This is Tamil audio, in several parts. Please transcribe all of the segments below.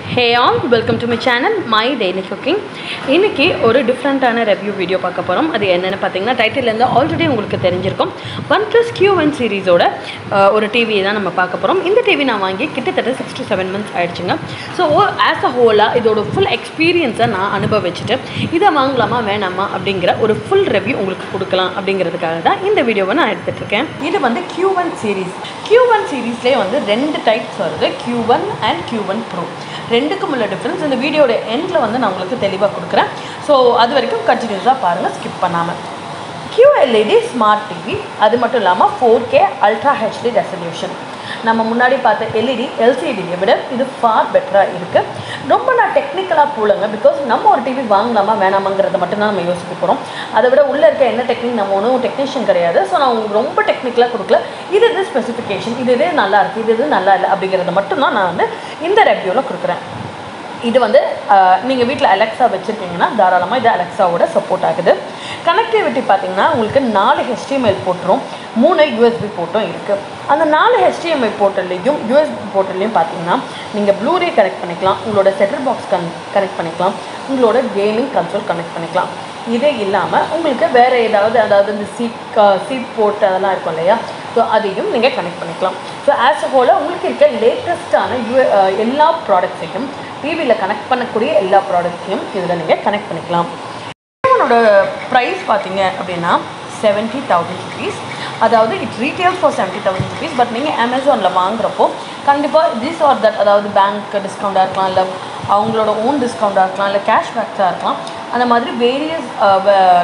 Hey all welcome to my channel my daily cooking இன்றைக்கி ஒரு டிஃப்ரெண்ட்டான ரெவ்யூ வீடியோ பார்க்க போகிறோம் அது என்னென்னு பார்த்தீங்கன்னா டைட்டிலேருந்து ஆல்ரெடி உங்களுக்கு தெரிஞ்சிருக்கும். ஒன் ப்ளஸ் கியூ ஒன் சீரீஸோட ஒரு டிவி தான் நம்ம பார்க்க போகிறோம் இந்த டிவி நான் வாங்கி கிட்டத்தட்ட சிக்ஸ் டு செவன் மந்த்ஸ் ஆயிடுச்சுங்க. ஸோ ஆஸ் அ ஹோலாக இதோட ஃபுல் எக்ஸ்பீரியன்ஸை நான் அனுபவிச்சுட்டு இதை வாங்கலாமா வேணாமா அப்படிங்கிற ஒரு ஃபுல் ரெவ்யூ உங்களுக்கு கொடுக்கலாம் அப்படிங்கிறதுக்காக தான் இந்த வீடியோவை நான் எடுத்துகிட்ருக்கேன் இது வந்து Q one series Q one சீரீஸ்லேயே வந்து ரெண்டு டைப்ஸ் வருது. Q one and Q one pro ரெண்டுக்கும் உள்ள டிஃப்ரென்ஸ் இந்த வீடியோட எண்டில் வந்து நான் உங்களுக்கு தெளிவாக கொடுக்குறேன். ஸோ அது வரைக்கும் கண்டினியூஸாக பாருங்கள் ஸ்கிப் பண்ணாமல் QLED ஸ்மார்ட் டிவி அது மட்டும் இல்லாமல் four K ultra HD resolution நம்ம முன்னாடி பார்த்த எல்இடி எல்சிடியை விட இது ஃபார் பெட்டராக இருக்குது ரொம்ப நான் டெக்னிக்கலாக போலங்க பிகாஸ் நம்ம ஒரு டிவி வாங்கலாமா வேணாமாங்கிறத மட்டும்தான் நம்ம யோசிக்க போகிறோம் அதை விட உள்ளே இருக்க என்ன டெக்னிக் நம்ம ஒன்றும் டெக்னீஷியன் கிடையாது. ஸோ நான் உங்களுக்கு ரொம்ப டெக்னிக்கலாக கொடுக்கல. இது இது ஸ்பெசிஃபிகேஷன் இது இது நல்லா இருக்குது இது இது நல்லா இல்லை அப்படிங்கிறத மட்டும்தான் நான் வந்து இந்த ரெவ்யூவில் கொடுக்குறேன். இது வந்து நீங்கள் வீட்டில் அலெக்ஸா வச்சுருக்கீங்கன்னா தாராளமாக இது அலெக்ஸாவோட சப்போர்ட் ஆகுது. கனெக்டிவிட்டி பார்த்தீங்கன்னா உங்களுக்கு நாலு ஹெச்டிஎம்ஐ போட்டுரும். மூணு யூஎஸ்பி போட்டும் இருக்குது அந்த நாலு ஹெச்டிஎம்ஐ போர்ட்டல்லையும் யூஎஸ்பி போர்ட்டல்லையும் பார்த்தீங்கன்னா நீங்கள் ப்ளூரே கனெக்ட் பண்ணிக்கலாம். உங்களோட செட்டர் பாக்ஸ் கன் கனெக்ட் பண்ணிக்கலாம். உங்களோட கேமிங் கன்சோல் கனெக்ட் பண்ணிக்கலாம். இதே இல்லாமல் உங்களுக்கு வேறு ஏதாவது அதாவது இந்த சீட் சீட் போர்ட் அதெல்லாம் இருக்கும் இல்லையா? ஸோ அதையும் நீங்கள் கனெக்ட் பண்ணிக்கலாம். ஸோ ஆஸ் அ ஹோலாக உங்களுக்கு இருக்க லேட்டஸ்ட்டான யூ எல்லா ப்ராடக்ட்ஸையும் டிவியில் கனெக்ட் பண்ணக்கூடிய எல்லா ப்ராடக்ட்ஸையும் இதில் நீங்கள் கனெக்ட் பண்ணிக்கலாம். இவனோட ப்ரைஸ் பார்த்தீங்க அப்படின்னா செவன்ட்டி தௌசண்ட் ருபீஸ் அதாவது it retail for seventy thousand rupees but நீங்கள் அமேசானில் வாங்குறப்போ கண்டிப்பாக திஸ் ஆர் தட் அதாவது பேங்க் டிஸ்கவுண்ட்டாக இருக்கலாம் இல்லை அவங்களோட ஓன் டிஸ்கவுண்ட்டாக இருக்கலாம் இல்லை கேஷ்பேக்ஸாக இருக்கலாம். அந்த மாதிரி வேரியஸ்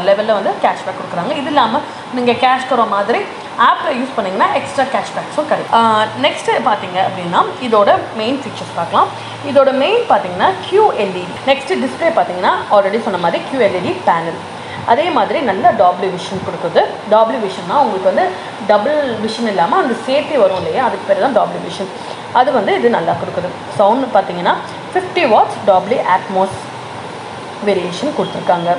லெவலில் வந்து கேஷ்பேக் கொடுக்குறாங்க. இது இல்லாமல் நீங்கள் கேஷ் தர மாதிரி ஆப்பில் யூஸ் பண்ணிங்கன்னா எக்ஸ்ட்ரா கேஷ்பேக்ஸும் கிடைக்கும். நெக்ஸ்ட்டு பார்த்தீங்க அப்படின்னா இதோட மெயின் ஃபீச்சர்ஸ் பார்க்கலாம். இதோட மெயின் பார்த்தீங்கன்னா கியூஎல்இடி நெக்ஸ்ட்டு டிஸ்பிளே பார்த்தீங்கன்னா ஆல்ரெடி சொன்ன மாதிரி கியூஎல்இடி பேனல் அதே மாதிரி நல்ல டாப்ளி விஷன் கொடுக்குது. டாப்ளி விஷன்னா உங்களுக்கு வந்து டபுள் விஷன் இல்லாமல் அந்த சேர்த்தே வரும் இல்லையா? அதுக்கு பேர் தான் டாப்ளி விஷன் அது வந்து இது நல்லா கொடுக்குது. சவுண்ட் பார்த்தீங்கன்னா ஃபிஃப்டி வாட்ஸ் டாப்ளி ஆட்மோஸ் வேரியேஷன் கொடுத்துருக்காங்க.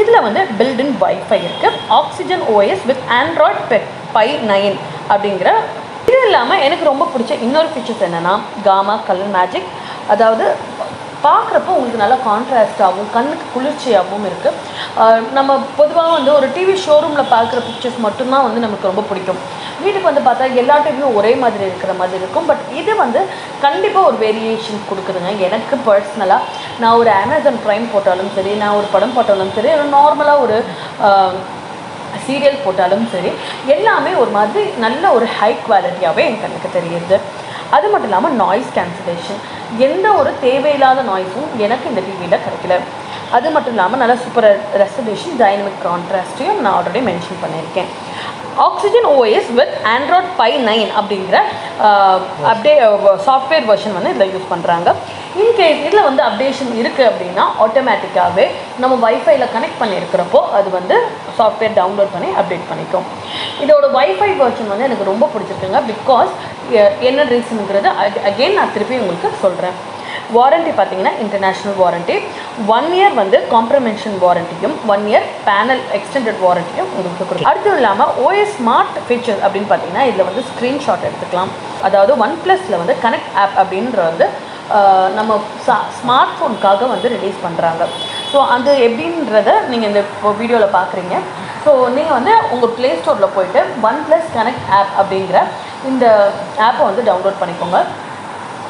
இதில் வந்து பில்டின் வைஃபை இருக்குது oxygen OS with Android bed pie nine அப்படிங்கிற இது இல்லாமல் எனக்கு ரொம்ப பிடிச்ச இன்னொரு ஃபீச்சர்ஸ் என்னென்னா காமா கலர் மேஜிக் அதாவது பார்க்குறப்போ உங்களுக்கு நல்லா கான்ட்ராஸ்டாகவும் கண்ணுக்கு குளிர்ச்சியாகவும் இருக்குது நம்ம பொதுவாக வந்து ஒரு டிவி ஷோரூமில் பார்க்குற பிக்சர்ஸ் மட்டும்தான் வந்து நமக்கு ரொம்ப பிடிக்கும். வீட்டுக்கு வந்து பார்த்தா எல்லா டிவியும் ஒரே மாதிரி இருக்கிற மாதிரி இருக்கும். பட் இது வந்து கண்டிப்பாக ஒரு வேரியேஷன் கொடுக்குதுங்க. எனக்கு பர்சனலாக நான் ஒரு அமேசான் ப்ரைம் போட்டாலும் சரி நான் ஒரு படம் போட்டாலும் சரி ஒரு நார்மலாக ஒரு சீரியல் போட்டாலும் சரி எல்லாமே ஒரு மாதிரி நல்ல ஒரு ஹை குவாலிட்டியாகவே என் கண்ணுக்கு தெரியுது. அது மட்டும் இல்லாமல் நாய்ஸ் கேன்சலேஷன் எந்த ஒரு தேவையில்லாத நாய்ஸும் எனக்கு இந்த டிவியில் கிடைக்கல. அது மட்டும் இல்லாமல் நல்லா சூப்பர் ரெசல்யூஷன் டைனமிக் கான்ட்ராஸ்ட்டையும் நான் ஆல்ரெடி மென்ஷன் பண்ணியிருக்கேன். Oxygen OS with android pie nine அப்படிங்கிற அப்டே சாஃப்ட்வேர் வெர்ஷன் வந்து இதில் யூஸ் பண்ணுறாங்க இன்கேஸ் இதில் வந்து அப்டேஷன் இருக்குது அப்படின்னா ஆட்டோமேட்டிக்காகவே நம்ம வைஃபைல கனெக்ட் பண்ணியிருக்கிறப்போ அது வந்து சாஃப்ட்வேர் டவுன்லோட் பண்ணி அப்டேட் பண்ணிக்கும். இதோட வைஃபை வெர்ஷன் வந்து எனக்கு ரொம்ப பிடிச்சிருக்குங்க பிகாஸ் என்ன ரீசனுங்கிறது அகெயின் நான் திருப்பி உங்களுக்கு சொல்கிறேன் வாரண்ட்டி பார்த்தீங்கன்னா இன்டர்நேஷ்னல் வாரண்ட்டி ஒன் இயர் வந்து காம்ப்ரமென்ஷன் வாரண்ட்டியும் ஒன் இயர் பேனல் எக்ஸ்டெண்டட் வாரண்ட்டியும் உங்களுக்கு கொடுக்கும். அடுத்தது இல்லாமல் ஓஎஸ் ஸ்மார்ட் ஃபீச்சர் அப்படின்னு பார்த்தீங்கன்னா இதில் வந்து ஸ்க்ரீன்ஷாட் எடுத்துக்கலாம். அதாவது ஒன் ப்ளஸில் வந்து கனெக்ட் ஆப் அப்படின்ற வந்து நம்ம ஸ்மார்ட் ஃபோனுக்காக வந்து ரிலீஸ் பண்ணுறாங்க ஸோ அது எப்படின்றத நீங்கள் இந்த வீடியோவில் பார்க்குறீங்க. ஸோ நீங்கள் வந்து உங்கள் ப்ளே ஸ்டோரில் போயிட்டு ஒன் ப்ளஸ் கனெக்ட் ஆப் அப்படிங்கிற இந்த ஆப்பை வந்து டவுன்லோட் பண்ணிக்கோங்க.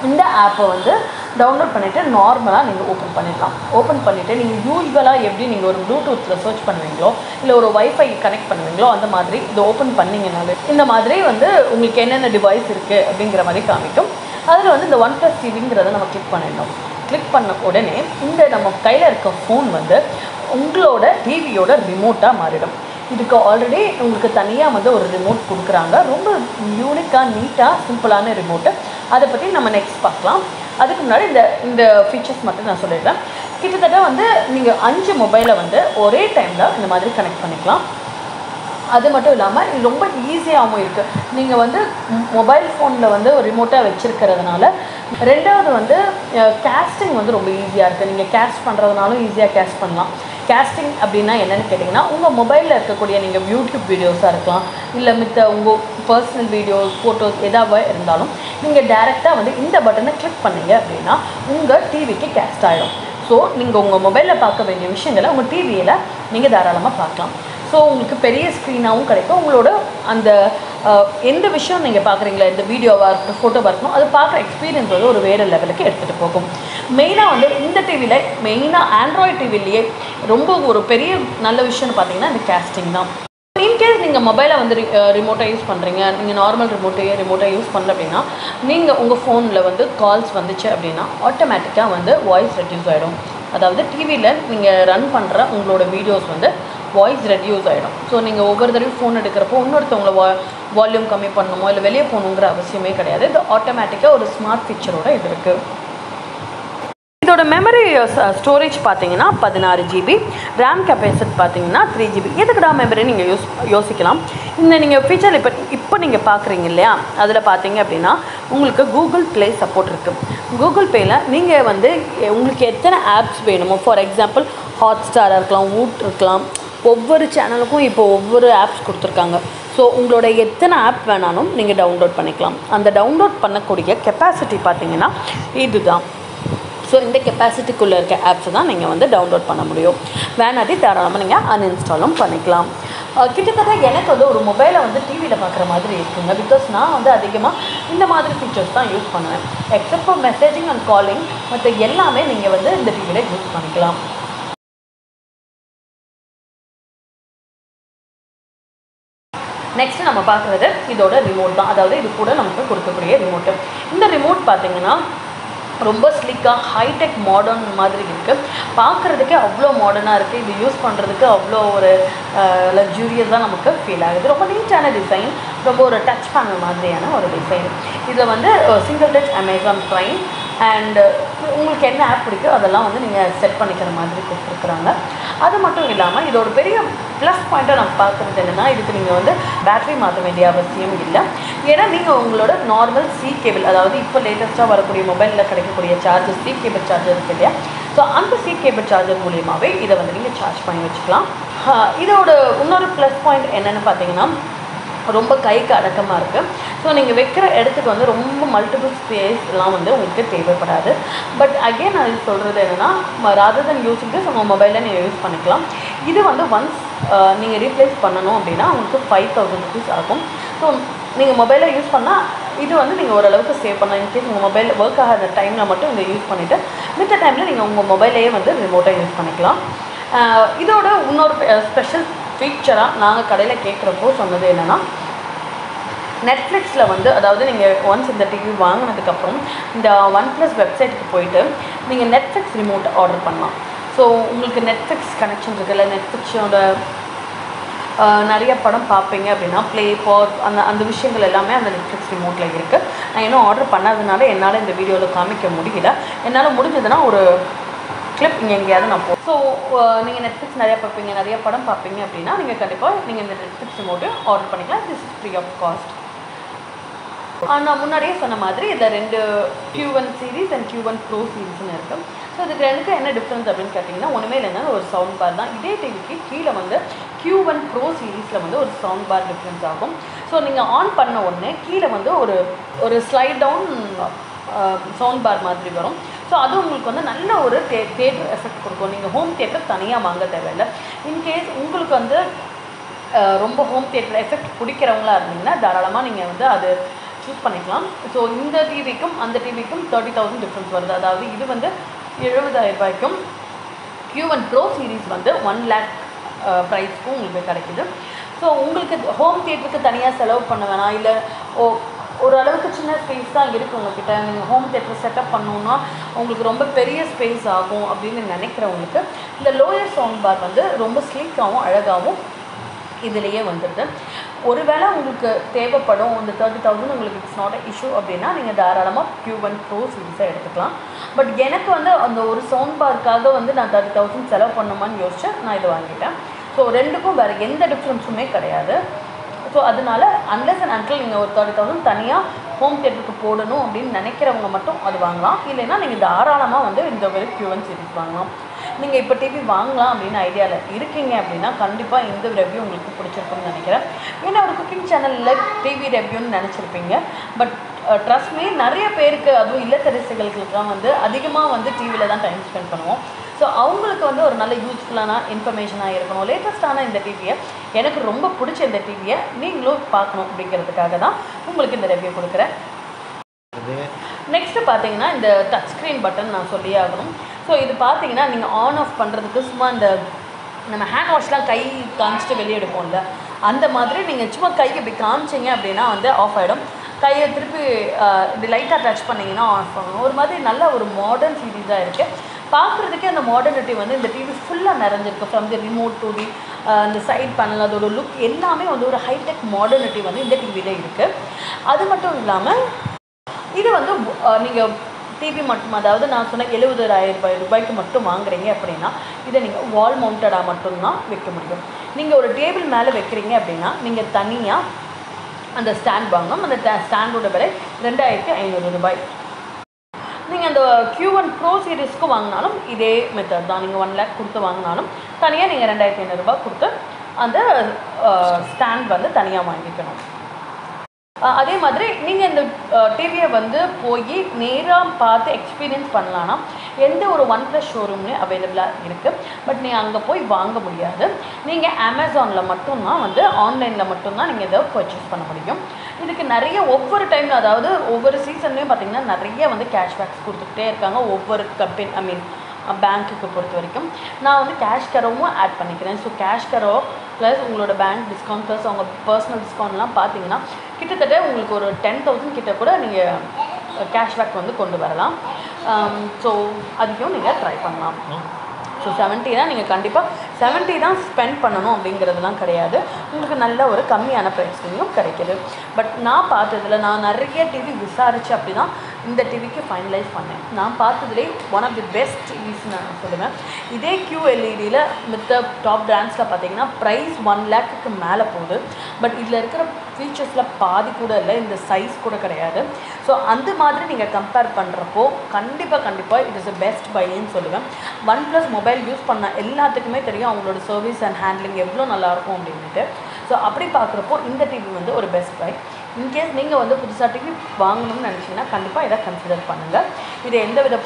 இந்த ஆப்பை வந்து டவுன்லோட் பண்ணிவிட்டு நார்மலாக நீங்கள் ஓப்பன் பண்ணிடலாம். ஓப்பன் பண்ணிவிட்டு நீங்கள் யூஸ்வலாக எப்படி நீங்கள் ஒரு ப்ளூடூத்தில் சர்ச் பண்ணுவீங்களோ இல்லை ஒரு வைஃபை கனெக்ட் பண்ணுவீங்களோ அந்த மாதிரி இதை ஓப்பன் பண்ணிங்கனாலே இந்த மாதிரி வந்து உங்களுக்கு என்னென்ன டிவைஸ் இருக்குது அப்படிங்கிற மாதிரி காமிக்கும். அதில் வந்து இந்த ஒன் ப்ளஸ் டிவிங்கிறத நம்ம கிளிக் பண்ணிடணும். கிளிக் பண்ண உடனே இந்த நம்ம கையில் இருக்க ஃபோன் வந்து உங்களோட டிவியோட ரிமோட்டாக மாறிடும். இதுக்கு ஆல்ரெடி உங்களுக்கு தனியாக வந்து ஒரு ரிமோட் கொடுக்குறாங்க. ரொம்ப யூனிக்காக நீட்டாக சிம்பிளான ரிமோட்டு அதை பற்றி நம்ம நெக்ஸ்ட் பார்க்கலாம். அதுக்கு முன்னாடி இந்த இந்த ஃபீச்சர்ஸ் மட்டும் நான் சொல்லிடுறேன். கிட்டத்தட்ட வந்து நீங்கள் அஞ்சு மொபைலை வந்து ஒரே டைமில் இந்த மாதிரி கனெக்ட் பண்ணிக்கலாம். அது மட்டும் இல்லாமல் இது ரொம்ப ஈஸியாகவும் இருக்குது நீங்கள் வந்து மொபைல் ஃபோனில் வந்து ஒரு ரிமோட்டாக வச்சுருக்கிறதுனால ரெண்டாவது வந்து கேஸ்டிங் வந்து ரொம்ப ஈஸியாக இருக்குது நீங்கள் கேஸ்ட் பண்ணுறதுனாலும் ஈஸியாக கேஸ்ட் பண்ணலாம். கேஸ்டிங் அப்படின்னா என்னென்னு கேட்டிங்கன்னா உங்கள் மொபைலில் இருக்கக்கூடிய நீங்கள் யூடியூப் வீடியோஸாக இருக்கலாம். இல்லை மித்த உங்கள் பர்சனல் வீடியோஸ் ஃபோட்டோஸ் எதாவது இருந்தாலும் நீங்கள் டேரெக்டாக வந்து இந்த பட்டனை கிளிக் பண்ணீங்க அப்படின்னா உங்கள் டிவிக்கு கேஸ்ட் ஆகிடும் ஸோ நீங்கள் உங்கள் மொபைலில் பார்க்க வேண்டிய விஷயங்களை உங்கள் டிவியில் நீங்கள் தாராளமாக பார்க்கலாம். ஸோ உங்களுக்கு பெரிய ஸ்க்ரீனாகவும் கிடைக்கும். உங்களோட அந்த எந்த விஷயம் நீங்கள் பார்க்குறீங்களா இந்த வீடியோவாக இருக்கட்டும் ஃபோட்டோவாக இருக்கணும் அது பார்க்குற எக்ஸ்பீரியன்ஸ் வந்து ஒரு வேறு லெவலுக்கு எடுத்துகிட்டு போகும். மெயினாக வந்து இந்த டிவியில் மெயினாக ஆண்ட்ராய்ட் டிவிலேயே ரொம்ப ஒரு பெரிய நல்ல விஷயம்னு பார்த்தீங்கன்னா இந்த கேஸ்டிங் தான். இன்கேஸ் நீங்கள் மொபைலை வந்து ரிமோட்டாக யூஸ் பண்ணுறீங்க நீங்கள் நார்மல் ரிமோட்டை ரிமோட்டாக யூஸ் பண்ணல அப்படின்னா நீங்கள் உங்கள் ஃபோனில் வந்து கால்ஸ் வந்துச்சு அப்படின்னா ஆட்டோமேட்டிக்காக வந்து வாய்ஸ் ரெடியூஸ் ஆகிடும் அதாவது டிவியில் நீங்கள் ரன் பண்ணுற உங்களோட வீடியோஸ் வந்து வாய்ஸ் ரெடியூஸ் ஆகிடும் ஸோ நீங்கள் ஒவ்வொரு தடவையும் ஃபோன் எடுக்கிறப்போ இன்னொருத்தவங்கள வா வால்யூம் கம்மி பண்ணணுமோ இல்லை வெளியே போகணுங்கிற அவசியமே கிடையாது. இது ஆட்டோமேட்டிக்காக ஒரு ஸ்மார்ட் ஃபீச்சரோட இது இருக்குது இதோட மெமரி ஸ்டோரேஜ் பார்த்தீங்கன்னா பதினாறு ஜிபி ரேம் கெப்பாசிட்டி பார்த்தீங்கன்னா த்ரீ ஜிபி எதுக்குடா மெமரி நீங்கள் யூஸ் யோசிக்கலாம். இந்த நீங்கள் ஃபீச்சர் இப்போ இப்போ நீங்கள் பார்க்குறீங்க இல்லையா? அதில் பார்த்தீங்க அப்படின்னா உங்களுக்கு கூகுள் ப்ளே சப்போர்ட் இருக்குது கூகுள் பேயில் நீங்கள் வந்து உங்களுக்கு எத்தனை ஆப்ஸ் வேணுமோ ஃபார் எக்ஸாம்பிள் ஹாட் ஸ்டாராக இருக்கலாம் வூட் இருக்கலாம் ஒவ்வொரு சேனலுக்கும் இப்போ ஒவ்வொரு ஆப்ஸ் கொடுத்துருக்காங்க. ஸோ உங்களோட எத்தனை ஆப் வேணாலும் நீங்கள் டவுன்லோட் பண்ணிக்கலாம். அந்த டவுன்லோட் பண்ணக்கூடிய கெப்பாசிட்டி பார்த்தீங்கன்னா இதுதான். ஸோ இந்த கெப்பாசிட்டிக்குள்ளே இருக்க ஆப்ஸை தான் நீங்கள் வந்து டவுன்லோட் பண்ண முடியும். வேணாட்டி தாராளமாக நீங்கள் அன்இன்ஸ்டாலும் பண்ணிக்கலாம். கிட்டத்தட்ட எனக்கு வந்து ஒரு மொபைலை வந்து டிவியில் பார்க்குற மாதிரி இருக்குங்க. பிகாஸ் நான் வந்து அதிகமாக இந்த மாதிரி ஃபீச்சர்ஸ் தான் யூஸ் பண்ணுவேன். Except for messaging and calling மற்ற எல்லாமே நீங்கள் வந்து இந்த டிவியில் யூஸ் பண்ணிக்கலாம். நெக்ஸ்ட்டு நம்ம பார்க்குறது இதோட ரிமோட் தான். அதாவது இது கூட நமக்கு கொடுக்கக்கூடிய ரிமோட்டு இந்த ரிமோட் பார்த்தீங்கன்னா ரொம்ப ஸ்லிக்காக ஹைடெக் மாடர்ன் மாதிரி இருக்குது பார்க்குறதுக்கே அவ்வளோ மாடர்னாக இருக்குது இது யூஸ் பண்ணுறதுக்கு அவ்வளோ ஒரு லக்ஸூரியஸாக நமக்கு ஃபீல் ஆகுது. ரொம்ப நீட்டான டிசைன் ரொம்ப ஒரு டச் பேனல் மாதிரியான ஒரு டிசைன் இதில் வந்து single touch Amazon Prime and uh, உங்களுக்கு என்ன ஆப் பிடிக்கோ அதெல்லாம் வந்து நீங்கள் செட் பண்ணிக்கிற மாதிரி கொடுத்துருக்குறாங்க. அது மட்டும் இல்லாமல் இதோட பெரிய ப்ளஸ் பாயிண்ட்டாக நான் பார்க்குறது என்னென்னா இதுக்கு நீங்கள் வந்து பேட்டரி மாற்ற வேண்டிய அவசியம் இல்லை. ஏன்னா நீங்கள் உங்களோட நார்மல் சி கேபிள் அதாவது இப்போ லேட்டஸ்ட்டாக வரக்கூடிய மொபைலில் கிடைக்கக்கூடிய சார்ஜர் சி கேபிள் சார்ஜர் இருக்கு இல்லையா? ஸோ அந்த சி கேபிள் சார்ஜர் மூலியமாகவே இதை வந்து நீங்கள் சார்ஜ் பண்ணி வச்சுக்கலாம். இதோட இன்னொரு ப்ளஸ் பாயிண்ட் என்னென்னு பார்த்தீங்கன்னா ரொம்ப கைக்கு அடக்கமாக இருக்குது ஸோ நீங்கள் வைக்கிற இடத்துக்கு வந்து ரொம்ப மல்டிபிள் ஸ்பேஸ்லாம் வந்து உங்களுக்கு தேவைப்படாது. பட் அகைன் நான் சொல்கிறது என்னென்னா ராதர் தன் யூஸிங் திஸ் உங்கள் மொபைலில் நீங்கள் யூஸ் பண்ணிக்கலாம். இது வந்து ஒன்ஸ் நீங்கள் ரீப்ளேஸ் பண்ணணும் அப்படின்னா உங்களுக்கு ஃபைவ் தௌசண்ட் ருபீஸ் ஆகும். ஸோ நீங்கள் மொபைலை யூஸ் பண்ணால் இது வந்து நீங்கள் ஓரளவுக்கு சேவ் பண்ணலாம். இன்கேஸ் உங்கள் மொபைல் ஒர்க் ஆகாத டைமில் மட்டும் இதை யூஸ் பண்ணிவிட்டு மித்த டைமில் நீங்கள் உங்கள் மொபைலையே வந்து ரிமோட்டாக யூஸ் பண்ணிக்கலாம். இதோட இன்னொரு ஸ்பெஷல் ஃபீச்சராக நாங்கள் கடையில் கேட்குறப்போ சொன்னது என்னென்னா நெட்ஃப்ளிக்ஸில் வந்து அதாவது நீங்கள் ஒன்ஸ் இந்த டிவி வாங்கினதுக்கப்புறம் இந்த ஒன் ப்ளஸ் வெப்சைட்டுக்கு போயிட்டு நீங்கள் நெட்ஃப்ளிக்ஸ் ரிமோட் ஆர்டர் பண்ணலாம். ஸோ உங்களுக்கு நெட்ஃப்ளிக்ஸ் கனெக்ஷன் இருக்குல்ல நெட்ஃப்ளிக்ஸோட நிறைய படம் பார்ப்பீங்க அப்படின்னா ப்ளே பாஸ் அந்த அந்த விஷயங்கள் எல்லாமே அந்த நெட்ஃப்ளிக்ஸ் ரிமோட்டில் இருக்குது நான் இன்னும் ஆர்டர் பண்ணாததுனால என்னால் இந்த வீடியோவில் காமிக்க முடியல. என்னால் முடிஞ்சதுன்னா ஒரு கிளிப் இங்கே எங்கேயாவது நான் போ ஸோ நீங்கள் நெட்ஃப்ளிக்ஸ் நிறையா பார்ப்பீங்க நிறைய படம் பார்ப்பீங்க அப்படின்னா நீங்கள் கண்டிப்பாக நீங்கள் இந்த நெட்ஃப்ளிக்ஸ் ரிமோட்டையும் ஆர்டர் பண்ணிக்கலாம். This is free of cost நான் முன்னாடியே சொன்ன மாதிரி இதில் ரெண்டு Q one series and Q one pro சீரீஸ்னு இருக்குது ஸோ இதுக்கு ரெண்டுக்கும் என்ன டிஃப்ரென்ஸ் அப்படின்னு கேட்டிங்கன்னா ஒன்றுமே இல்லைன்னா ஒரு சவுண்ட் பார் தான். இதே டிவிக்கு கீழே வந்து கியூ ஒன் ப்ரோ சீரீஸில் வந்து ஒரு சவுண்ட் பார் டிஃப்ரென்ஸ் ஆகும். ஸோ நீங்கள் ஆன் பண்ண உடனே கீழே வந்து ஒரு ஒரு ஸ்லைட் டவுன் சவுண்ட் பார் மாதிரி வரும். ஸோ அது உங்களுக்கு வந்து நல்ல ஒரு தே தேட்டர் எஃபெக்ட் கொடுக்கும். நீங்கள் ஹோம் தேட்டர் தனியாக வாங்க தேவையில்லை. இன்கேஸ் உங்களுக்கு வந்து ரொம்ப ஹோம் தேட்டர் எஃபெக்ட் பிடிக்கிறவங்களா இருந்தீங்கன்னா தாராளமாக நீங்கள் வந்து அது சூஸ் பண்ணிக்கலாம். ஸோ இந்த டிவிக்கும் அந்த டிவிக்கும் தேர்ட்டி தௌசண்ட் டிஃப்ரென்ஸ் வருது. அதாவது இது வந்து எழுபதாயிரம் ரூபாய்க்கும் Q1 ஒன் ப்ரோ சீரிஸ் வந்து ஒன் லேக் ப்ரைஸ்க்கும் உங்களுக்கு கிடைக்குது. ஸோ உங்களுக்கு ஹோம் தியேட்டருக்கு தனியாக செலவு பண்ண வேணாம் இல்லை ஓ ஓரளவுக்கு சின்ன ஸ்பேஸ் தான் இருக்குது உங்ககிட்ட. நீங்கள் ஹோம் தேட்டர் செட்டப் பண்ணணுன்னா உங்களுக்கு ரொம்ப பெரிய ஸ்பேஸ் ஆகும் அப்படின்னு நினைக்கிறவங்களுக்கு இந்த லோயர் சவுண்ட் பார் வந்து ரொம்ப ஸ்லீக்காகவும் அழகாகவும் இதுலேயே வந்துடுது ஒருவேளை உங்களுக்கு தேவைப்படும் இந்த தேர்ட்டி தௌசண்ட் உங்களுக்கு இட்ஸ் நாட் அ இஷ்யூ அப்படின்னா நீங்கள் தாராளமாக க்யூ ஒன் ப்ரோ சீரிஸாக எடுத்துக்கலாம். பட் எனக்கு வந்து அந்த ஒரு சவுண்ட் பார்க்காக வந்து நான் தேர்ட்டி தௌசண்ட் செலவு பண்ணுமான்னு யோசிச்சு நான் இதை வாங்கிட்டேன். ஸோ ரெண்டுக்கும் வேறு எந்த டிஃப்ரென்ஸுமே கிடையாது. ஸோ அதனால அன்லெஸ் அண்ட் அன்டில் நீங்கள் ஒரு தேர்ட்டி தௌசண்ட் தனியாக ஹோம் தேட்டருக்கு போடணும் அப்படின்னு நினைக்கிறவங்க மட்டும் அது வாங்கலாம். இல்லைன்னா நீங்கள் தாராளமாக வந்து இந்த வெறும் Q1 எடுத்து சீரிஸ் வாங்கலாம். நீங்கள் இப்போ டிவி வாங்கலாம் அப்படின்னு ஐடியாவில் இருக்கீங்க அப்படின்னா கண்டிப்பாக இந்த ரெவ்யூ உங்களுக்கு பிடிச்சிருக்கும்னு நினைக்கிறேன். ஏன்னா ஒரு குக்கிங் சேனலில் டிவி ரெவ்யூன்னு நினச்சிருப்பீங்க. பட் ட்ரஸ்ட் மீ நிறைய பேருக்கு அதுவும் இல்லத்தரசிகளுக்கெல்லாம் வந்து அதிகமாக வந்து டிவியில் தான் டைம் ஸ்பெண்ட் பண்ணுவோம். ஸோ அவங்களுக்கு வந்து ஒரு நல்ல யூஸ்ஃபுல்லான இன்ஃபர்மேஷனாக இருக்கணும். லேட்டஸ்ட்டான இந்த டிவியை எனக்கு ரொம்ப பிடிச்ச இந்த டிவியை நீங்களும் பார்க்கணும் அப்படிங்கிறதுக்காக தான் உங்களுக்கு இந்த ரெவ்யூ கொடுக்குறேன். நெக்ஸ்ட்டு பார்த்தீங்கன்னா இந்த டச் ஸ்க்ரீன் பட்டன் நான் சொல்லியே ஆகணும். ஸோ இது பார்த்தீங்கன்னா நீங்கள் ஆன் ஆஃப் பண்ணுறதுக்கு சும்மா இந்த நம்ம ஹேண்ட் வாஷ்லாம் கை காமிச்சிட்டு வெளியே எடுப்போம்ல அந்த மாதிரி நீங்கள் சும்மா கையை இப்படி காமிச்சிங்க அப்படின்னா வந்து ஆஃப் ஆகிடும் கையை திருப்பி இது இப்படி லைட்டாக டச் பண்ணிங்கன்னா ஆஃப் ஆகும். ஒரு மாதிரி நல்ல ஒரு மாடர்ன் சீரீஸாக இருக்குது பார்க்குறதுக்கே அந்த மாடர்னிட்டி வந்து இந்த டிவி ஃபுல்லாக நிறைஞ்சிருக்கு. From the remote to the இந்த சைட் பேனல் அதோட லுக் எல்லாமே வந்து ஒரு ஹைடெக் மாடர்னிட்டி வந்து இந்த டிவியில் இருக்குது அது மட்டும் இல்லாமல் இது வந்து நீங்கள் டிவி மட்டும் அதாவது நான் சொன்ன எழுபதாயிரம் ரூபாய் ரூபாய்க்கு மட்டும் வாங்குறீங்க அப்படின்னா இதை நீங்கள் வால் மவுண்டடாக மட்டும்தான் வைக்க முடியும். நீங்கள் ஒரு டேபிள் மேலே வைக்கிறீங்க அப்படின்னா நீங்கள் தனியாக அந்த ஸ்டாண்ட் வாங்கணும். அந்த ஸ்டாண்டோட விலை ரெண்டாயிரத்தி ஐநூறு ரூபாய். நீங்கள் அந்த க்யூ ஒன் ப்ரோ சீரிஸ்க்கு வாங்கினாலும் இதே மெத்தட் தான். நீங்கள் ஒன் லேக் கொடுத்து வாங்கினாலும் தனியாக நீங்கள் ரெண்டாயிரத்தி ஐநூறுரூபா கொடுத்து அந்த ஸ்டாண்ட் வந்து தனியாக வாங்கிக்கணும். அதே மாதிரி நீங்கள் இந்த டிவியை வந்து போய் நேராக பார்த்து எக்ஸ்பீரியன்ஸ் பண்ணலான்னா எந்த ஒரு ஒன் ப்ளஸ் ஷோரூம்லேயும் அவைலபிளாக இருக்குது பட் நீங்கள் அங்கே போய் வாங்க முடியாது. நீங்கள் அமேசானில் மட்டும்தான் வந்து ஆன்லைனில் மட்டும்தான் நீங்கள் இதை பர்ச்சேஸ் பண்ண முடியும். இதுக்கு நிறைய ஒவ்வொரு டைமில் அதாவது ஒவ்வொரு சீசன்லேயும் பார்த்தீங்கன்னா நிறைய வந்து கேஷ்பேக்ஸ் கொடுத்துக்கிட்டே இருக்காங்க. ஒவ்வொரு கம்பெனி ஐ மீன் பேங்க்குக்கு பொறுத்த வரைக்கும். நான் வந்து கேஷ் கரோவும் ஆட் பண்ணிக்கிறேன். ஸோ கேஷ் கரோ ப்ளஸ் உங்களோட பேங்க் டிஸ்கவுண்ட் ப்ளஸ் அவங்க பர்சனல் டிஸ்கவுண்ட்லாம் பார்த்தீங்கன்னா கிட்டத்தட்ட உங்களுக்கு ஒரு டென் தௌசண்ட் கிட்ட கூட நீங்கள் கேஷ்பேக் வந்து கொண்டு வரலாம். ஸோ அதையும் நீங்கள் ட்ரை பண்ணலாம். ஸோ செவன்ட்டி தான் நீங்கள் கண்டிப்பாக செவன்ட்டி தான் ஸ்பெண்ட் பண்ணணும் அப்படிங்கிறதுலாம் கிடையாது. உங்களுக்கு நல்ல ஒரு கம்மியான ப்ரைஸ்லையும் கிடைக்கிது. பட் நான் பார்த்ததுல நான் நிறைய டிவி விசாரிச்சு அப்படி தான் இந்த டிவிக்கு ஃபைனலைஸ் பண்ணேன். நான் பார்த்ததுலே one of the best TVs நான் சொல்லுவேன். இதே கியூஎல்இடியில் மித்த டாப் பிராண்ட்ஸில் பார்த்தீங்கன்னா ப்ரைஸ் ஒன் லேக்குக்கு மேலே போகுது. பட் இதில் இருக்கிற ஃபீச்சர்ஸில் பாதி கூட இல்லை இந்த சைஸ் கூட கிடையாது. ஸோ அந்த மாதிரி நீங்கள் கம்பேர் பண்ணுறப்போ கண்டிப்பாக கண்டிப்பாக இட் இஸ் அ பெஸ்ட் பைன்னு சொல்லுவேன். ஒன் ப்ளஸ் மொபைல் யூஸ் பண்ண எல்லாத்துக்குமே தெரியும் அவங்களோட சர்வீஸ் அண்ட் ஹேண்ட்லிங் எவ்வளோ நல்லாயிருக்கும் அப்படின்ட்டு ஸோ அப்படி பார்க்குறப்போ இந்த டிவி வந்து ஒரு பெஸ்ட் பை இன்கேஸ் நீங்கள் வந்து புதுசாக டிவி வாங்கணும்னு நினச்சிங்கன்னா கண்டிப்பாக இதை கன்சிடர் பண்ணுங்கள் இது எந்த வித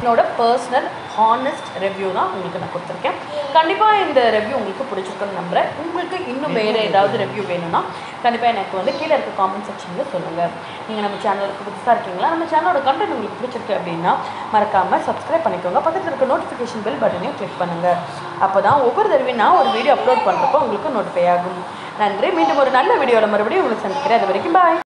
என்னோட பர்சனல் ஹானஸ்ட் ரிவ்யூ தான் உங்களுக்கு நான் கொடுத்துருக்கேன். கண்டிப்பாக இந்த ரிவ்யூ உங்களுக்கு பிடிச்சிருக்குன்னு நம்புகிறேன் உங்களுக்கு இன்னும் வேறு ஏதாவது ரிவ்யூ வேணும்னா கண்டிப்பாக எனக்கு வந்து கீழே இருக்க காமெண்ட் செக்ஷனில் சொல்லுங்கள் நீங்கள் நம்ம சேனலுக்கு புதுசாக இருக்கீங்களா? நம்ம சேனலோட கண்டென்ட் உங்களுக்கு பிடிச்சிருக்கு அப்படின்னா மறக்காமல் சப்ஸ்கிரைப் பண்ணிக்கோங்க. பக்கத்தில் இருக்க நோட்டிஃபிகேஷன் பெல் பட்டனையும் கிளிக் பண்ணுங்கள் அப்போ தான் ஒவ்வொரு தடவையும் நான் ஒரு வீடியோ அப்லோட் பண்ணுறப்போ உங்களுக்கு நோட்டிஃபை ஆகும். நன்றி. மீண்டும் ஒரு நல்ல வீடியோவில் மறுபடியும் உங்களுக்கு சந்திக்கிறேன். அது வரைக்கும் பாய்